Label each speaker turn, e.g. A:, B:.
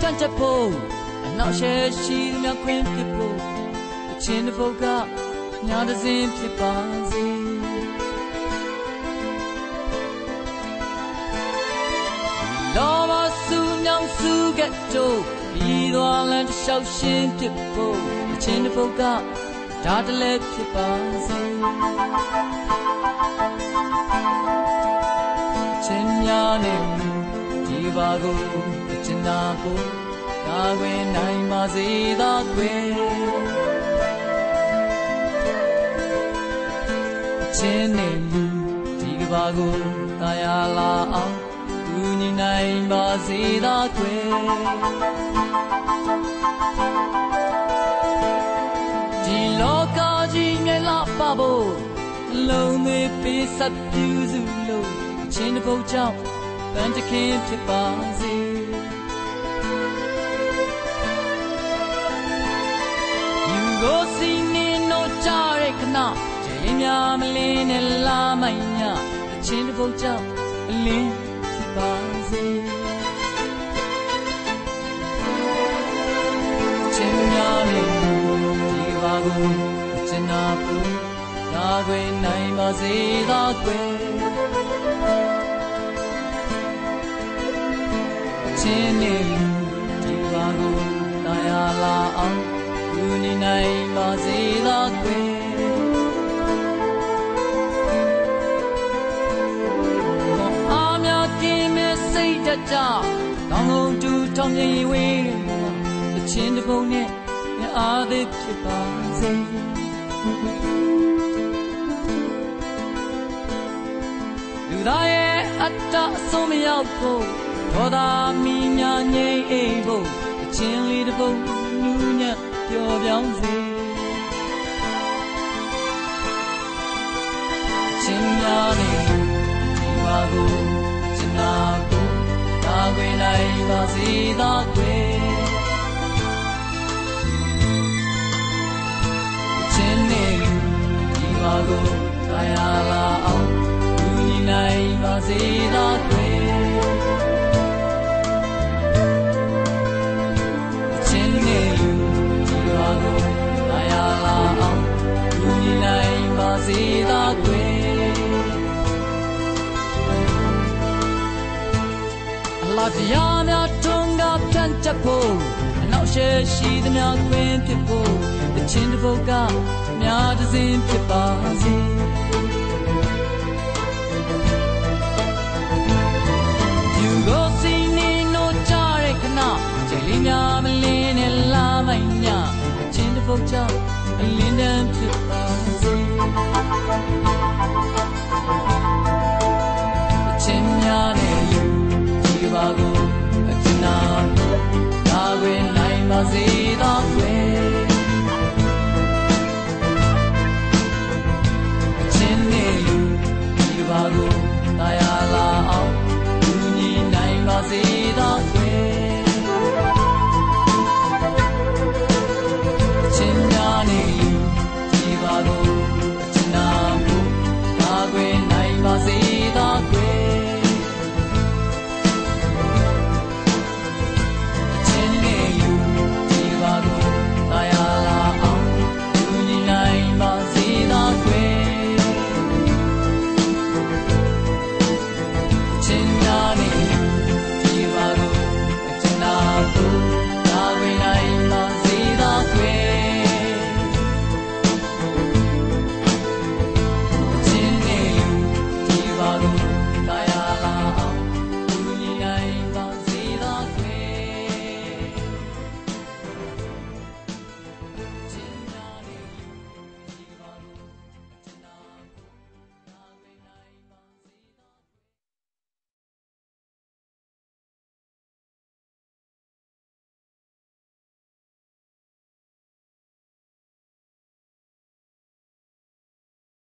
A: ဖြန့်ချက်ဖို့အနောက်ရှယ်ရှိသမျှခွင့်ဖြစ်ဖို့အချင်းတစ်ပုတ်ကညာတစ်စင်းဖြစ်ပါစေလောဘစုညောင်စုကတို့ပြီးသွားလမ်းတစ်လျှောက်ရှင်းဖြစ်ဖို့အချင်းတစ်ပုတ်ကဒါတလည်းဖြစ်ပါစေချင်းများနဲ့ ဒီပါကိုချင်နာဖို့ကာကွယ်နိုင်ပါစေသာကွယ်ချင်းနဲ့ဒီကဘာကိုတာယာလာအောင်ကူညီနိုင်ပါစေသာကွယ်ဒီလောကကြီးမြဲလာပါဖို့လုံးမေးပေးဆက်ပြူစုလို့ချင်းတစ်ပုတ်ကြောင့် ပန်းတခင်ဖြစ်ပါစေယူကိုစီနေတော့ကြတဲ့ခဏကျေရင်များမလင်းနဲ့လာမိုင်ညအချင်းတစ်ပုတ်ကြောင့်အလင်းဖြစ်ပါစေချင်းများနေဒီပါကိုချင်နာပူနာခွေနိုင်ပါစေသာကွ ချင်းနေဒီပါကိုတာယာလာအောင်လူနေနိုင်ပါစေသာကွယ်အာမြကင်းမဲ့စိတ်တကြကောင်းကုန်တူထောင်မြင်ဝေးအချင်းတစ်ပုံနဲ့အားသေးဖြစ်ပါစေလူသားရဲ့အတ္တအဆုံးမရောက်ဖို့ ဒေါသမီညာငြိမ့်အိမ်ဖို့အချင်းလေးတစ်ပုံနူးညံ့ပျော်ပြောင်းစေချင်းများနေဒီပါကိုချင်နာကိုတာခွေနိုင်ပါစေသာကွယ်ချင်းနေဒီပါကိုတာယာလာအောင်လူညီနိုင်ပါစေသာကွယ်ချ တရားများထွန်းကားဖြန့်ချက်ဖို့အနောက်ရှယ်ရှိသမျှခွင့်ဖြစ်ဖို့အချင်းတစ်ပုတ်ကများတစ်စင်းဖြစ်ပါစေ long way.